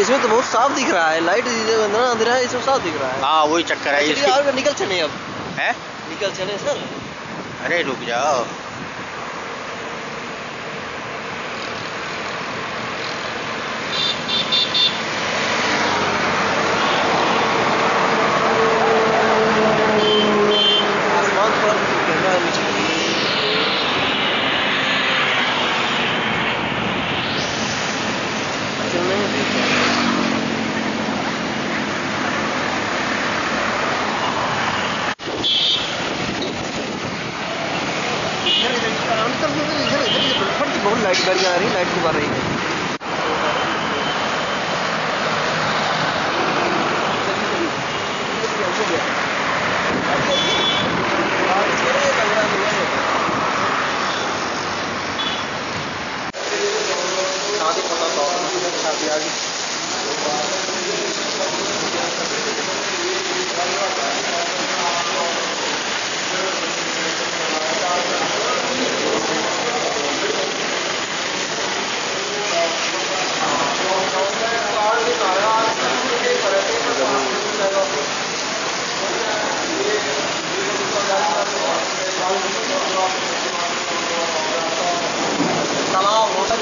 इसमें तो बहुत साफ़ दिख रहा है लाइट अंधेरा अंधेरा है इसमें साफ़ दिख रहा है। हाँ वही चक्कर है निकल चले अब। है? निकल चले सर। अरे रुक जाओ। इधर इधर इधर इधर फट बहुत लाइट गाड़ियाँ आ रही लाइट को रही है